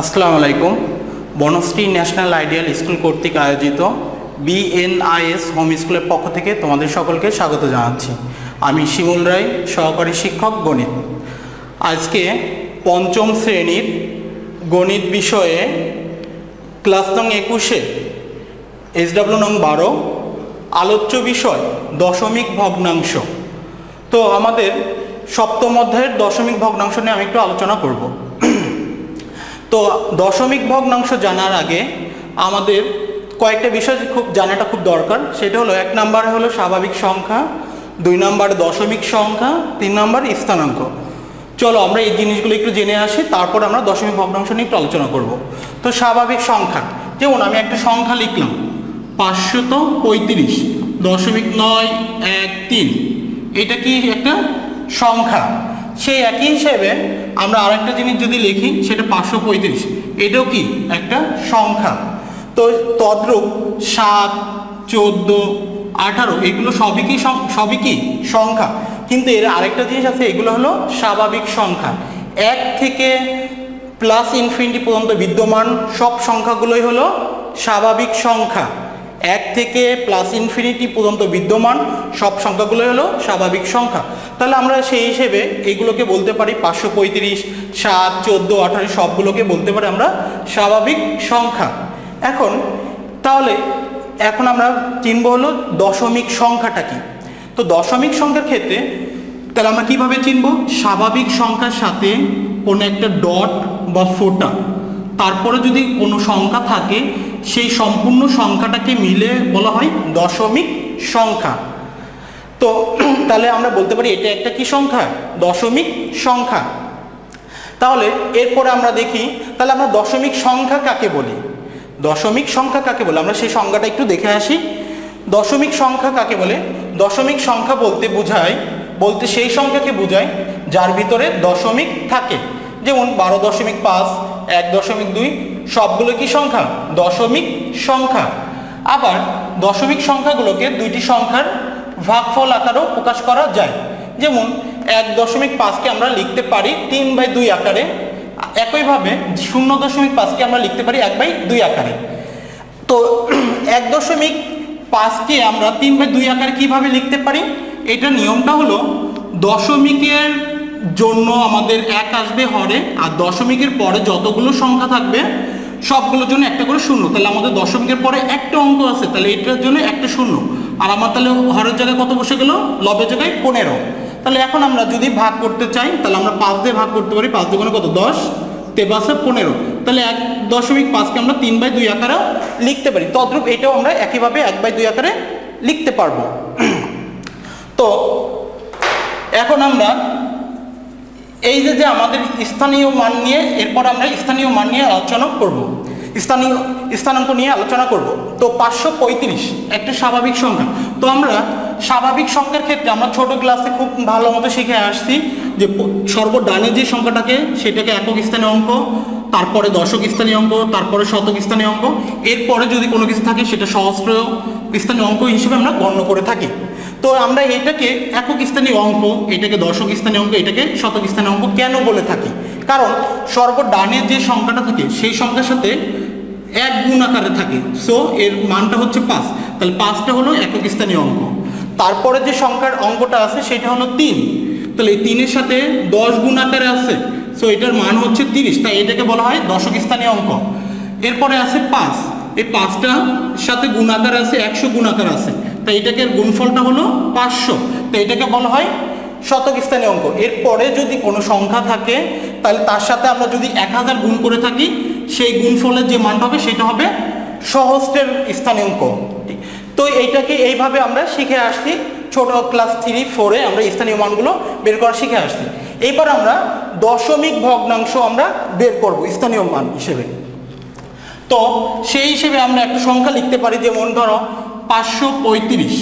আসসালামু আলাইকুম। Banasree national ideal school কর্তৃক আয়োজিত বিএনআইএস হোম স্কুলের পক্ষ থেকে তোমাদের সকলকে স্বাগত জানাচ্ছি। আমি শিমুল রায়, সহকারী শিক্ষক গণিত। আজকে পঞ্চম শ্রেণির গণিত বিষয়ে ক্লাস নং একুশে এসডাব্লিউ নং বারো আলোচ্য বিষয় দশমিক ভগ্নাংশ। তো আমাদের সপ্তম অধ্যায়ের দশমিক ভগ্নাংশ নিয়ে আমি একটু আলোচনা করব। তো দশমিক ভগ্নাংশ জানার আগে আমাদের কয়েকটা বিষয় খুব জানাটা খুব দরকার। সেটা হলো এক নম্বরে হলো স্বাভাবিক সংখ্যা, দুই নম্বরে দশমিক সংখ্যা, তিন নম্বর স্থানাঙ্ক। চলো আমরা এই জিনিসগুলো একটু জেনে আসি, তারপর আমরা দশমিক ভগ্নাংশ নিয়ে একটু আলোচনা করব। তো স্বাভাবিক সংখ্যা, যেমন আমি একটা সংখ্যা লিখলাম, পাঁচশত পঁয়ত্রিশ, দশমিক নয়, এক, তিন। এটা কি একটা সংখ্যা? সেই একই হিসেবে আমরা আরেকটা জিনিস যদি লিখি, সেটা পাঁচশো পঁয়ত্রিশ। এটাও কি? একটা সংখ্যা। তো তদ্রূপ সাত, চোদ্দ, আঠারো, এগুলো সবই কি সবই কি? সংখ্যা। কিন্তু এর আরেকটা জিনিস আছে, এগুলো হলো স্বাভাবিক সংখ্যা। এক থেকে প্লাস ইনফিনিটি পর্যন্ত বিদ্যমান সব সংখ্যাগুলোই হলো স্বাভাবিক সংখ্যা। এক থেকে প্লাস ইনফিনিটি পর্যন্ত বিদ্যমান, সব সংখ্যাগুলোই হলো স্বাভাবিক সংখ্যা। তাহলে আমরা সেই হিসেবে এগুলোকে বলতে পারি পাঁচশো পঁয়ত্রিশ, সাত, চোদ্দ, আঠারো সবগুলোকে বলতে পারি আমরা স্বাভাবিক সংখ্যা। এখন, তাহলে এখন আমরা চিনব হলো দশমিক সংখ্যাটা কি। তো দশমিক সংখ্যার ক্ষেত্রে তাহলে আমরা কীভাবে চিনব? স্বাভাবিক সংখ্যার সাথে কোনো একটা ডট বা ফোটা। তারপরে যদি কোনো সংখ্যা থাকে সেই সম্পূর্ণ সংখ্যাটাকে মিলে বলা হয় দশমিক সংখ্যা। তো তাহলে আমরা বলতে পারি এটা একটা কি সংখ্যা? দশমিক সংখ্যা। তাহলে এরপরে আমরা দেখি, তাহলে আমরা দশমিক সংখ্যা কাকে বলি? দশমিক সংখ্যা কাকে বলে? আমরা সেই সংখ্যাটা একটু দেখে আসি। দশমিক সংখ্যা কাকে বলে? দশমিক সংখ্যা বলতে বোঝায়, বলতে সেই সংখ্যাকে বোঝায় যার ভিতরে দশমিক থাকে। যেমন বারো দশমিক পাঁচ, এক দশমিক দুই, সবগুলো কি সংখ্যা? দশমিক সংখ্যা। আবার দশমিক সংখ্যাগুলোকে দুইটি সংখ্যার ভাগফল আকারেও প্রকাশ করা যায়। যেমন এক দশমিক পাঁচকে আমরা লিখতে পারি তিন বাই দুই আকারে, একইভাবে শূন্য দশমিক পাঁচকে আমরা লিখতে পারি এক বাই দুই আকারে। তো এক দশমিক পাঁচকে আমরা তিন বাই দুই আকারে কীভাবে লিখতে পারি? এটা নিয়মটা হলো দশমিকের জন্য আমাদের এক আসবে হরে, আর দশমিকের পরে যতগুলো সংখ্যা থাকবে, সবগুলোর জন্য একটা করে শূন্য। তাহলে আমাদের দশমিকের পরে একটা অঙ্ক আছে, তাহলে এটার জন্য একটা শূন্য। আর আমার তাহলে হরের জায়গায় কত বসে গেল? লবের জায়গায় পনেরো। তাহলে এখন আমরা যদি ভাগ করতে চাই, তাহলে আমরা পাঁচ দিয়ে ভাগ করতে পারি, পাঁচ দিয়ে কত? দশ। তেবাসে পনেরো। তাহলে এক দশমিক পাঁচকে আমরা তিন বাই দুই আকারেও লিখতে পারি। তদ্রূপ এটাও আমরা একইভাবে এক বাই দুই আকারে লিখতে পারব। তো এখন আমরা এই যে যে আমাদের স্থানীয় মান নিয়ে, এরপর আমরা স্থানীয় মান নিয়ে আলোচনা করব। স্থানীয় স্থানাঙ্ক নিয়ে আলোচনা করব। তো পাঁচশো পঁয়ত্রিশ, একটা স্বাভাবিক সংখ্যা। তো আমরা স্বাভাবিক সংখ্যার ক্ষেত্রে আমরা ছোট ক্লাসে খুব ভালো মতো শিখে আসছি যে প- সর্বডানে যে সংখ্যাটাকে, সেটাকে একক স্থানীয় অঙ্ক, তারপরে দশক স্থানীয় অঙ্ক, তারপরে শতক স্থানীয় অঙ্ক, এরপরে যদি কোনো কিছু থাকে, সেটা সহস্র স্থানীয় অঙ্ক হিসেবে আমরা গণ্য করে থাকি। তো আমরা এটাকে একক স্থানীয় অঙ্ক, এটাকে দশক স্থানীয় অঙ্ক, এটাকে শতক স্থানীয় অঙ্ক কেন বলে থাকি? কারণ সর্বডানের যে সংখ্যাটা থাকে, সেই সংখ্যার সাথে এক গুণ আকারে থাকে। সো এর মানটা হচ্ছে পাঁচ। তাহলে পাঁচটা হলো একক স্থানীয় অঙ্ক। তারপরে যে সংখ্যার অঙ্কটা আছে, সেটা হলো তিন। তাহলে এই তিনের সাথে দশ গুণ আকারে আছে। সো এটার মান হচ্ছে তিরিশ। তাই এটাকে বলা হয় দশক স্থানীয় অঙ্ক। এরপরে আছে পাঁচ। এই পাঁচটার সাথে গুণাকার আছে, একশো গুণাকার আছে। তাই এটাকে গুণফলটা হলো পাঁচশো। তো এটাকে বলা হয় শতক স্থানীয় অঙ্ক। এরপরে যদি কোনো সংখ্যা থাকে, তাহলে তার সাথে আমরা যদি এক হাজার গুণ করে থাকি, সেই গুণফলের যে মানটা হবে, সেটা হবে সহস্রের স্থানীয় অঙ্ক। তো এইটাকে এইভাবে আমরা শিখে আসছি। ছোট ক্লাস থ্রি ফোরে আমরা স্থানীয় মানগুলো বের করা শিখে আসছি। এইবার আমরা দশমিক ভগ্নাংশ আমরা বের করব স্থানীয় মান হিসেবে। তো সেই হিসেবে আমরা একটা সংখ্যা লিখতে পারি। যেমন ধরো পাঁচশো পঁয়ত্রিশ,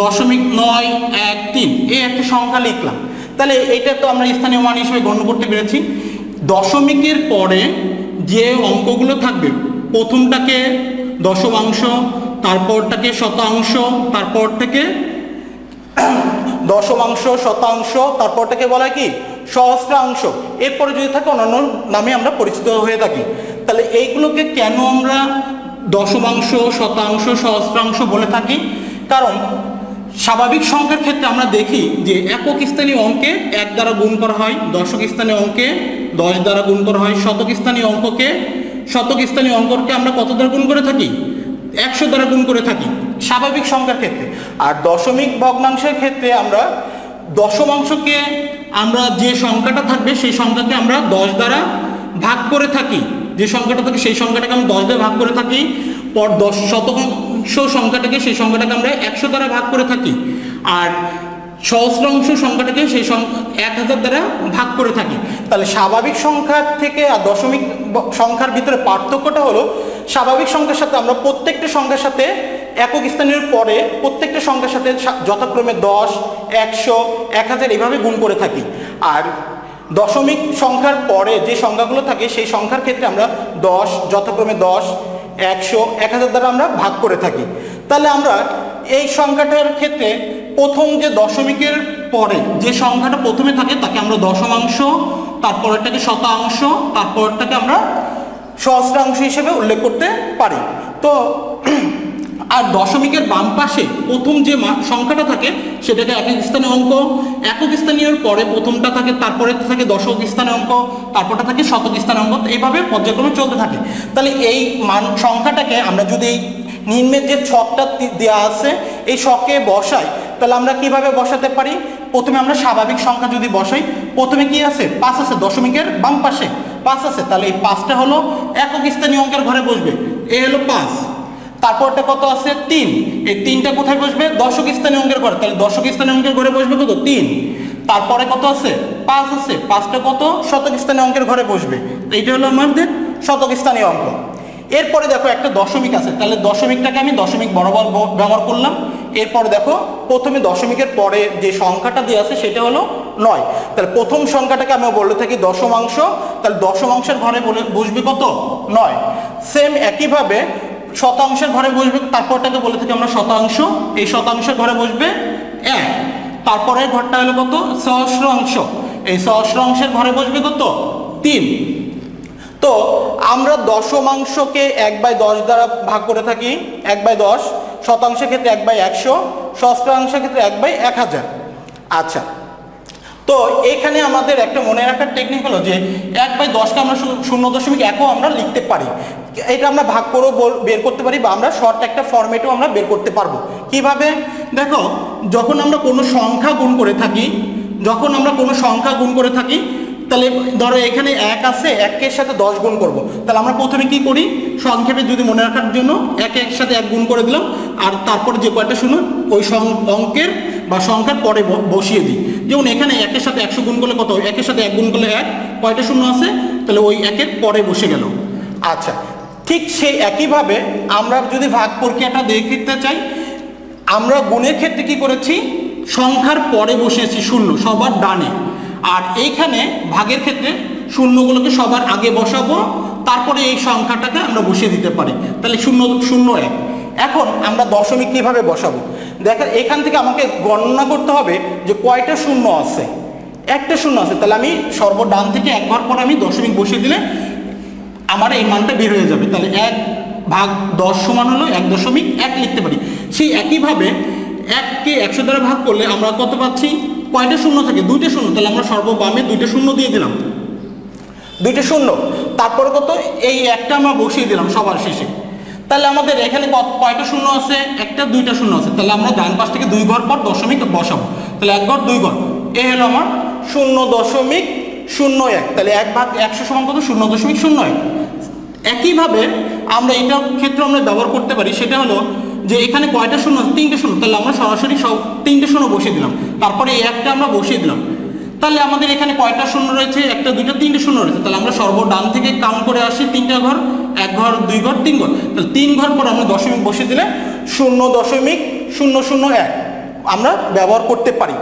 দশমিক নয় এক তিন। এই একটা সংখ্যা লিখলাম। তাহলে এটা তো আমরা স্থানীয় মান হিসেবে গণ্য করতে পেরেছি। দশমিকের পরে যে অঙ্কগুলো থাকবে, প্রথমটাকে দশমাংশ, তারপরটাকে শতাংশ, তারপর থেকে দশমাংশ, শতাংশ, তারপরটাকে বলা কি? সহস্রাংশ। এরপরে যদি থাকে অন্যান্য নামে আমরা পরিচিত হয়ে থাকি। তাহলে এইগুলোকে কেন আমরা দশমাংশ, শতাংশ, সহস্রাংশ বলে থাকি। কারণ স্বাভাবিক সংখ্যার ক্ষেত্রে আমরা দেখি যে একক স্থানীয় অঙ্কে এক দ্বারা গুণ করা হয়, দশক স্থানীয় অঙ্কে দশ দ্বারা গুণ করা হয়, শতক স্থানীয় অঙ্ককে। শতক স্থানীয় অঙ্ককে আমরা কত দ্বারা গুণ করে থাকি? একশো দ্বারা গুণ করে থাকি, স্বাভাবিক সংখ্যার ক্ষেত্রে। আর দশমিক ভগ্নাংশের ক্ষেত্রে আমরা দশমাংশকে আমরা যে সংখ্যাটা থাকবে, সেই সংখ্যাকে আমরা দশ দ্বারা ভাগ করে থাকি। যে সংখ্যাটা থাকে সেই সংখ্যাটাকে আমরা দশ দ্বারা ভাগ করে থাকি, পর দশ শতাংশ সংখ্যাটাকে সেই সংখ্যাটাকে আমরা একশো দ্বারা ভাগ করে থাকি, আর সহস্রাংশ সংখ্যাটাকে সেই এক হাজার দ্বারা ভাগ করে থাকি। তাহলে স্বাভাবিক সংখ্যার থেকে আর দশমিক সংখ্যার ভিতরে পার্থক্যটা হলো, স্বাভাবিক সংখ্যার সাথে আমরা প্রত্যেকটা সংখ্যার সাথে একক স্থানীয় পরে প্রত্যেকটা সংখ্যার সাথে যথাক্রমে দশ, একশো, এক হাজার এভাবে গুণ করে থাকি। আর দশমিক সংখ্যার পরে যে সংখ্যাগুলো থাকে, সেই সংখ্যার ক্ষেত্রে আমরা দশ, যথাক্রমে দশ, একশো, এক হাজার দ্বারা আমরা ভাগ করে থাকি। তাহলে আমরা এই সংখ্যাটার ক্ষেত্রে প্রথম যে দশমিকের পরে যে সংখ্যাটা প্রথমে থাকে, তাকে আমরা দশমাংশ তারপরেরটাকে শতাংশ, তারপরটাকে আমরা সহস্রাংশ হিসেবে উল্লেখ করতে পারি। তো আর দশমিকের বাম পাশে প্রথম যে সংখ্যাটা থাকে, সেটাকে একক স্থানীয় অঙ্ক, একক স্থানীয়র পরে প্রথমটা থাকে, তারপরে থাকে দশক স্থানীয় অঙ্ক, তারপরটা থাকে শতক স্থানীয় অঙ্ক এইভাবে পর্যায়ক্রমে চলতে থাকে। তাহলে এই মান সংখ্যাটাকে আমরা যদি এই নিম্নের যে ছকটা দেওয়া আছে, এই ছকে বসাই, তাহলে আমরা কীভাবে বসাতে পারি? প্রথমে আমরা স্বাভাবিক সংখ্যা যদি বসাই, প্রথমে কি আছে? পাঁচ আছে, দশমিকের বাম পাশে পাঁচ আছে, তাহলে এই পাঁচটা হলো একক স্থানীয় অঙ্কের ঘরে বসবে। এ হলো পাঁচ। তারপরটা কত আছে? তিন। এই তিনটা কোথায় বসবে? দশক স্থানীয় অঙ্কের ঘরে। তাহলে দশক স্থানীয় অঙ্কের ঘরে বসবে কত? তিন। তারপরে কত আছে? পাঁচ আছে। পাঁচটা কত? শতক স্থানীয় অঙ্কের ঘরে বসবে। এইটা হলো আমাদের শতক স্থানীয় অঙ্ক। এরপরে দেখো একটা দশমিক আছে। তাহলে দশমিকটাকে আমি দশমিক বরাবর ব্যবহার করলাম। এরপরে দেখো, প্রথমে দশমিকের পরে যে সংখ্যাটা দেওয়া আছে, সেটা হলো নয়। তাহলে প্রথম সংখ্যাটাকে আমি বলে থাকি দশমাংশ। তাহলে দশমাংশের ঘরে বসবে কত? নয়। সেম একইভাবে শতাংশের ঘরে বসবে, তারপরটাকে বলে থাকি আমরা শতাংশ। এই শতাংশের ঘরে বসবে এক। তারপরের ঘরটা হলো কত? সহস্র অংশ। এই সহস্র অংশের ঘরে বসবে কত? তিন। তো আমরা দশমাংশকে এক বাই দশ দ্বারা ভাগ করে থাকি, এক বাই দশ। শতাংশের ক্ষেত্রে এক বাই একশো সহস্রাংশের ক্ষেত্রে এক বাই এক হাজার। আচ্ছা তো এখানে আমাদের একটা মনে রাখার টেকনিক হলো যে এক বাই দশকে আমরা শূন্য- দশমিক একও আমরা লিখতে পারি। এটা আমরা ভাগ করেও বের করতে পারি বা আমরা শর্ট একটা ফরম্যাটেও আমরা বের করতে পারব। কীভাবে? দেখো, যখন আমরা কোনো সংখ্যা গুণ করে থাকি, যখন আমরা কোনো সংখ্যা গুণ করে থাকি, তাহলে ধরো এখানে এক আছে, একের সাথে দশ গুণ করব। তাহলে আমরা প্রথমে কি করি? সংক্ষেপে যদি মনে রাখার জন্য এক এক সাথে এক গুণ করে দিলাম, আর তারপরে যে কয়টা শুনুন ওই অঙ্কের বা সংখ্যার পরে বসিয়ে দিই। যেমন এখানে একের সাথে একশো গুণ করলে কত? একের সাথে এক গুণ করলে এক। কয়টা শূন্য আছে? তাহলে ওই একের পরে বসে গেল। আচ্ছা ঠিক সেই একইভাবে আমরা যদি ভাগ প্রক্রিয়াটা দেখতে চাই, আমরা গুণের ক্ষেত্রে কি করেছি? সংখ্যার পরে বসিয়েছি শূন্য, সবার ডানে। আর এইখানে ভাগের ক্ষেত্রে শূন্যগুলোকে সবার আগে বসাবো, তারপরে এই সংখ্যাটাকে আমরা বসিয়ে দিতে পারি। তাহলে শূন্য শূন্য এক। এখন আমরা দশমিক কীভাবে বসাবো? দেখেন, এখান থেকে আমাকে গণনা করতে হবে যে কয়টা শূন্য আছে। একটা শূন্য আছে, তাহলে আমি সর্ব ডান থেকে এক ঘর পর আমি দশমিক বসিয়ে দিলে আমার এই মানটা বের হয়ে যাবে। তাহলে এক ভাগ দশ সমান হলো এক দশমিক এক লিখতে পারি। সেই একইভাবে এককে একশো দ্বারা ভাগ করলে আমরা কত পাচ্ছি? কয়টা শূন্য থাকে? দুইটা শূন্য। তাহলে আমরা সর্ববামে দুইটা শূন্য দিয়ে দিলাম। দুইটা শূন্য। তারপরে কত? এই একটা আমরা বসিয়ে দিলাম সবার শেষে। তাহলে আমাদের এখানে কয়টা শূন্য আছে? একটা, দুইটা শূন্য আছে। তাহলে আমরা ডান পাশ থেকে দুই ঘর পর দশমিক বসাবো। তাহলে এক ঘর, দুই ঘর। এ হলো আমার শূন্য দশমিক শূন্য এক। তাহলে এক ভাগ একশো সমান কত? শূন্য দশমিক শূন্য এক। একইভাবে আমরা এটার ক্ষেত্রে আমরা ব্যবহার করতে পারি। সেটা হলো যে এখানে কয়টা শূন্য? তিনটে শূন্য। তাহলে আমরা সরাসরি সব তিনটে শূন্য বসিয়ে দিলাম। তারপরে এই একটা আমরা বসিয়ে দিলাম। তাহলে আমাদের এখানে কয়টা শূন্য রয়েছে? একটা, দুইটা, তিনটে শূন্য রয়েছে। তাহলে আমরা সর্ব ডান থেকে কাউন্ট করে আসি। তিনটা ঘর, এক ঘর, দুই ঘর, তিন ঘর। তাহলে তিন ঘর পর আমরা দশমিক বসিয়ে দিলে শূন্য দশমিক শূন্য শূন্য এক। আমরা ব্যবহার করতে পারি।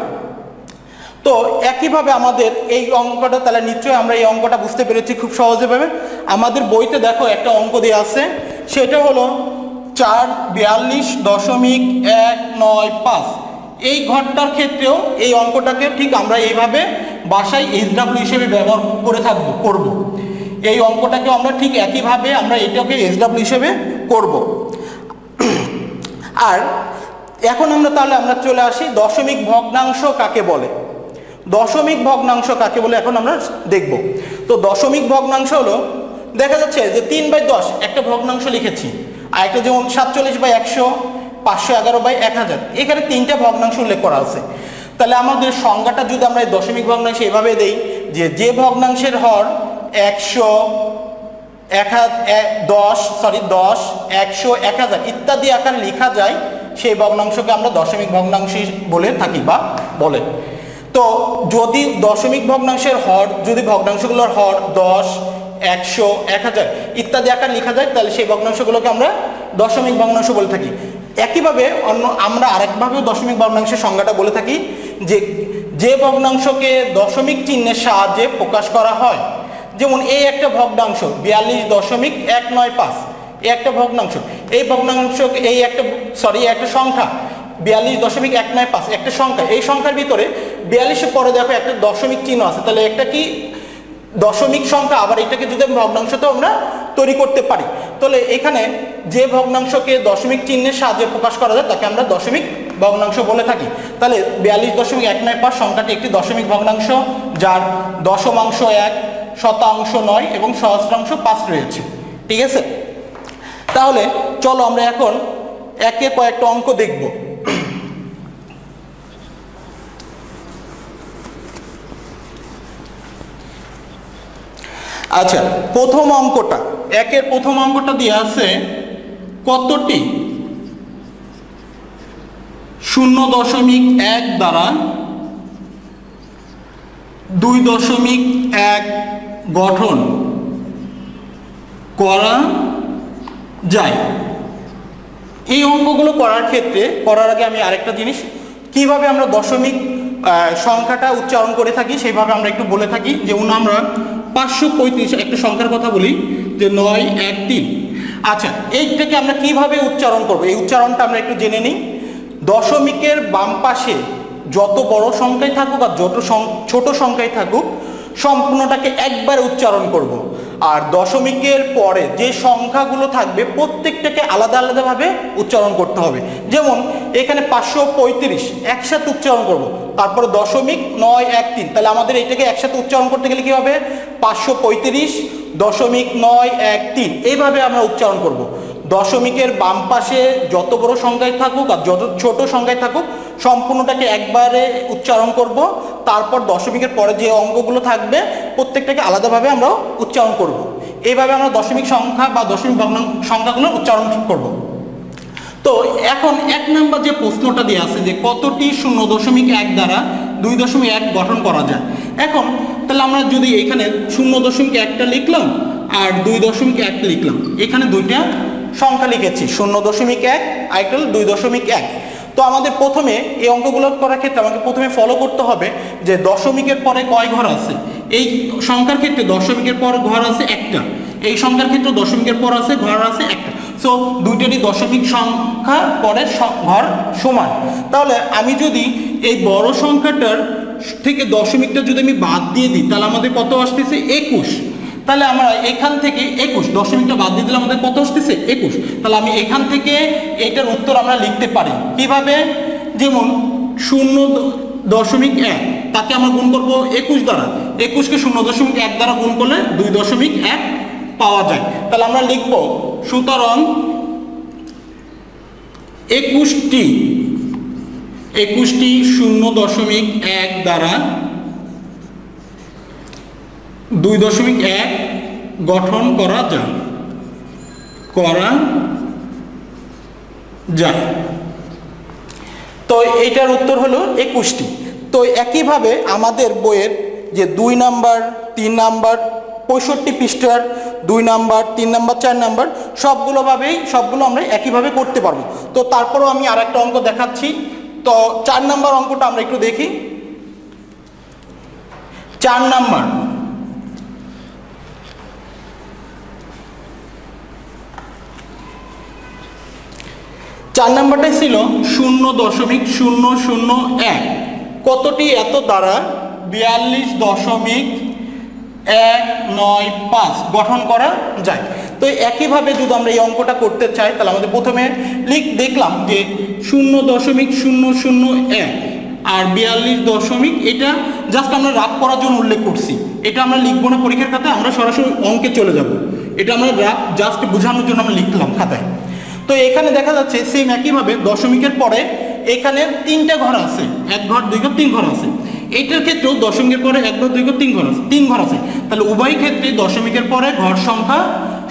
তো একইভাবে আমাদের এই অঙ্কটা, তাহলে নিশ্চয়ই আমরা এই অঙ্কটা বুঝতে পেরেছি খুব সহজেভাবে। আমাদের বইতে দেখো একটা অঙ্ক দেওয়া আছে। সেটা হলো চার, বিয়াল্লিশ দশমিক এক নয় পাঁচ। এই ঘরটার ক্ষেত্রেও এই অঙ্কটাকে ঠিক আমরা এইভাবে বাসায় এসডাব্লিউ হিসেবে ব্যবহার করে থাকব, করব। এই অঙ্কটাকে আমরা ঠিক একইভাবে আমরা এটাকে এসডাব্লিউ হিসেবে করব। আর এখন আমরা তাহলে আমরা চলে আসি দশমিক ভগ্নাংশ কাকে বলে দশমিক ভগ্নাংশ কাকে বলে এখন আমরা দেখব তো দশমিক ভগ্নাংশ হলো, দেখা যাচ্ছে যে তিন বাই দশ একটা ভগ্নাংশ লিখেছি আর একটা যেমন সাতচল্লিশ বাই একশো পাঁচশো এগারো বাই এক হাজার। এখানে তিনটা ভগ্নাংশ উল্লেখ করা আছে। তাহলে আমাদের সংজ্ঞাটা যদি আমরা এই দশমিক ভগ্নাংশ এভাবে দেই, যে যে ভগ্নাংশের হর একশো এক দশ সরি দশ, একশো এক হাজার ইত্যাদি আকারে লেখা যায়, সেই ভগ্নাংশকে আমরা দশমিক ভগ্নাংশ বলে থাকি বা বলে। তো যদি দশমিক ভগ্নাংশের হর, যদি ভগ্নাংশগুলোর হর দশ, একশো, এক হাজার ইত্যাদি আকার লেখা যায়, তাহলে সেই ভগ্নাংশগুলোকে আমরা দশমিক ভগ্নাংশ বলে থাকি। একইভাবে অন্য আমরা আরেকভাবেও দশমিক ভগ্নাংশের সংজ্ঞাটা বলে থাকি যে যে ভগ্নাংশকে দশমিক চিহ্নের সাহায্যে প্রকাশ করা হয়। যেমন এই একটা ভগ্নাংশ বিয়াল্লিশ দশমিক এক নয় পাঁচ, এই একটা ভগ্নাংশ, এই ভগ্নাংশ, এই একটা সরি একটা সংখ্যা বিয়াল্লিশ দশমিক এক নয় পাঁচ, একটা সংখ্যা, এই সংখ্যার ভিতরে বিয়াল্লিশের পরে দেখো একটা দশমিক চিহ্ন আছে, তাহলে একটা কি দশমিক সংখ্যা, আবার এটাকে যদি ভগ্নাংশতেও আমরা তৈরি করতে পারি। তাহলে এখানে যে ভগ্নাংশকে দশমিক চিহ্নের সাহায্যে প্রকাশ করা যায়, তাকে আমরা দশমিক ভগ্নাংশ বলে থাকি। তাহলে বিয়াল্লিশ দশমিক এক নয় পাঁচ সংখ্যাটি একটি দশমিক ভগ্নাংশ, যার দশমাংশ এক, শতাংশ নয় এবং সহস্রাংশ পাঁচ রয়েছে। ঠিক আছে? তাহলে চলো আমরা এখন একে কয়েকটা অঙ্ক দেখব। আচ্ছা প্রথম অঙ্কটা। একের প্রথম অঙ্কটা দিয়ে আছে কতটি? শূন্য দশমিক এক দ্বারা দুই দশমিক এক গঠন করা যায়। এই অঙ্কগুলো করার ক্ষেত্রে, করার আগে আমি আরেকটা জিনিস, কীভাবে আমরা দশমিক সংখ্যাটা উচ্চারণ করে থাকি, সেইভাবে আমরা একটু বলে থাকি। যেমন আমরা পাঁচশো পঁয়ত্রিশ একটা সংখ্যার কথা বলি, যে নয়, এক, তিন। আচ্ছা এইটাকে আমরা কীভাবে উচ্চারণ করব? এই উচ্চারণটা আমরা একটু জেনে নিই। দশমিকের বাম পাশে যত বড় সংখ্যায় থাকুক আর যত ছোট সংখ্যায় থাকুক, সম্পূর্ণটাকে একবার উচ্চারণ করব। আর দশমিকের পরে যে সংখ্যাগুলো থাকবে প্রত্যেকটাকে আলাদা আলাদাভাবে উচ্চারণ করতে হবে যেমন, এখানে পাঁচশো পঁয়ত্রিশ একসাথে উচ্চারণ করব। তারপরে দশমিক নয় এক তিন তাহলে আমাদের এটাকে একসাথে উচ্চারণ করতে গেলে কী হবে পাঁচশো পঁয়ত্রিশ দশমিক নয় এক তিন এইভাবে আমরা উচ্চারণ করব। দশমিকের বাম পাশে যত বড় সংখ্যায় থাকুক আর যত ছোট সংখ্যায় থাকুক সম্পূর্ণটাকে একবারে উচ্চারণ করব তারপর দশমিকের পরে যে অঙ্কগুলো থাকবে, প্রত্যেকটাকে আলাদাভাবে আমরা উচ্চারণ করব। এইভাবে আমরা দশমিক সংখ্যা বা দশমিক ভগ্নাংশ সংখ্যাগুলো উচ্চারণ করব। তো এখন এক নাম্বার যে প্রশ্নটা দিয়ে আছে যে কতটি শূন্য দশমিক এক দ্বারা দুই দশমিক এক গঠন করা যায় এখন তাহলে আমরা যদি এখানে শূন্য দশমিক একটা লিখলাম আর দুই দশমিক এক লিখলাম, এখানে দুইটা সংখ্যা লিখেছি, শূন্য দশমিক এক আইটেল দুই দশমিক এক তো আমাদের প্রথমে এই অঙ্কগুলো করার ক্ষেত্রে আমাকে প্রথমে ফলো করতে হবে যে দশমিকের পরে কয় ঘর আছে? এই সংখ্যার ক্ষেত্রে দশমিকের পর ঘর আছে একটা। এই সংখ্যার ক্ষেত্রে দশমিকের পর আছে, ঘর আছে একটা। সো দুইটারই দশমিক সংখ্যা পরের স- ঘর সমান। তাহলে আমি যদি এই বড় সংখ্যাটার থেকে দশমিকটা যদি আমি বাদ দিয়ে দিই, তাহলে আমাদের কত আসতেছে? একুশ। তাহলে আমরা এখান থেকে একুশ দশমিকটা বাদ দিয়ে দিলে আমাদের কত আসতেছে? একুশ। তাহলে আমি এখান থেকে এটার উত্তর আমরা লিখতে পারি। কীভাবে? যেমন শূন্য দশমিক এক, তাকে আমরা গুণ করব একুশ দ্বারা। একুশকে শূন্য দশমিক এক দ্বারা গুণ করলে দুই দশমিক এক পাওয়া যায়। তাহলে আমরা লিখব, সুতরাং একুশটি একুশটি শূন্য দশমিক এক দ্বারা দুই দশমিক এক গঠন করা যায়। করা যায়। তো এইটার উত্তর হলো একুশটি। তো একইভাবে আমাদের বইয়ের যে দুই নাম্বার, তিন নাম্বার, পঁয়ষট্টি পৃষ্ঠার দুই নাম্বার, তিন নাম্বার, চার নাম্বার সবগুলোভাবেই সবগুলো আমরা একইভাবে করতে পারব। তো তারপরেও আমি আর একটা অঙ্ক দেখাচ্ছি। তো চার নাম্বার অঙ্কটা আমরা একটু দেখি। চার নাম্বার চার নাম্বারটাই ছিল শূন্য দশমিক শূন্য শূন্য এক। কতটি এত দ্বারা? বিয়াল্লিশ দশমিক এক নয় পাঁচ। গঠন করা যায়। তো একইভাবে যদি আমরা এই অঙ্কটা করতে চাই, তাহলে আমাদের প্রথমে লিখ, দেখলাম যে শূন্য দশমিক শূন্য শূন্য এক আর বিয়াল্লিশ দশমিক এটা জাস্ট আমরা রাগ করার জন্য উল্লেখ করছি। এটা আমরা লিখব না পরীক্ষার খাতায়, আমরা সরাসরি অঙ্কে চলে যাব। এটা আমরা রাগ জাস্ট বোঝানোর জন্য আমরা লিখলাম খাতায়। তো এখানে দেখা যাচ্ছে সেম একইভাবে দশমিকের পরে এখানে তিনটা ঘর আছে। এক ঘর, দুই ঘর, তিন ঘর আছে। এইটার ক্ষেত্রেও দশমিকের পরে এক ঘর, দুই ঘর, তিন ঘর আছে, তিন ঘর আছে। তাহলে উভয় ক্ষেত্রে দশমিকের পরে ঘর সংখ্যা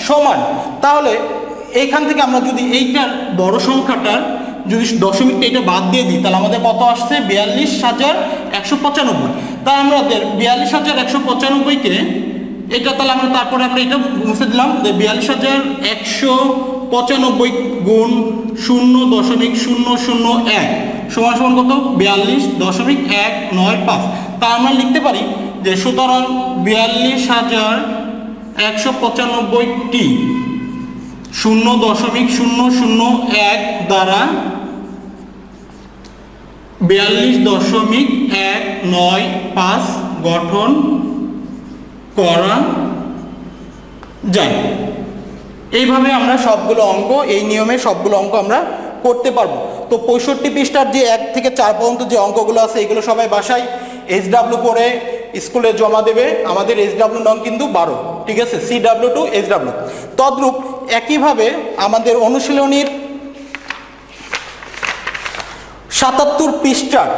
সমান। তাহলে এইখান থেকে আমরা যদি এইটার বড় সংখ্যাটার যদি দশমিকটা এটা বাদ দিয়ে দিই, তাহলে আমাদের কত আসছে? বিয়াল্লিশ হাজার একশো পঁচানব্বই। তাই আমাদের বিয়াল্লিশ হাজার একশো পঁচানব্বইকে এটা তাহলে আমরা তারপরে আমরা এটা মুছে দিলাম যে বিয়াল্লিশ হাজার একশো পঁচানব্বই গুণ শূন্য দশমিক শূন্য শূন্য এক। সমান সমান কত? বিয়াল্লিশ দশমিক এক নয় পাঁচ। তা আমরা লিখতে পারি যে সুতরাং বিয়াল্লিশ হাজার একশো পঁচানব্বইটি শূন্য দশমিক শূন্য শূন্য এক দ্বারা বিয়াল্লিশ দশমিক এক নয় পাঁচ গঠন করা যায়। এইভাবে আমরা সবগুলো অঙ্ক, এই নিয়মে সবগুলো অঙ্ক আমরা করতে পারব। তো পঁয়ষট্টি পৃষ্ঠার যে এক থেকে চার পর্যন্ত যে অঙ্কগুলো আছে, এগুলো সবাই বাসায় এইচ ডাব্লু করে স্কুলে জমা দেবে। আমাদের এইচ ডাব্লু নং কিন্তু বারো, ঠিক আছে? C W two H W তদ্রূপ একইভাবে আমাদের অনুশীলনীর সাতাত্তর পৃষ্ঠার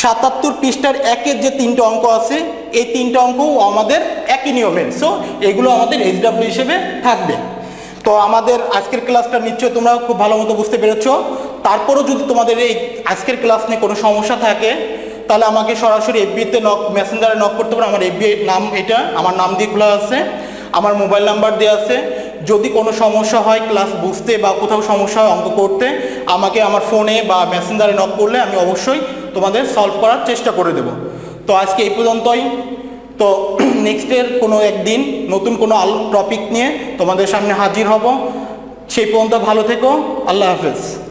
সাতাত্তর পৃষ্ঠার একের যে তিনটে অঙ্ক আছে, এই তিনটে অঙ্কও আমাদের একই নিয়মের সো এগুলো আমাদের এইচডাব্লিউ হিসেবে থাকবে। তো আমাদের আজকের ক্লাসটা নিশ্চয়ই তোমরা খুব ভালো মতো বুঝতে পেরেছ। তারপরও যদি তোমাদের এই আজকের ক্লাস নিয়ে কোনো সমস্যা থাকে, তাহলে আমাকে সরাসরি এফবিতে নক মেসেঞ্জারে নক করতে পারো। আমার এফবি নাম এটা, আমার নাম দিয়ে খোলা আছে, আমার মোবাইল নাম্বার দেওয়া আছে। যদি কোনো সমস্যা হয় ক্লাস বুঝতে বা কোথাও সমস্যা হয় অঙ্ক করতে, আমাকে আমার ফোনে বা মেসেঞ্জারে নক করলে আমি অবশ্যই তোমাদের সলভ করার চেষ্টা করে দেব। তো আজকে এই পর্যন্তই। তো নেক্সটের কোনো একদিন নতুন কোনো আল টপিক নিয়ে তোমাদের সামনে হাজির হব। সেই পর্যন্ত ভালো থেকো। আল্লাহ হাফেজ।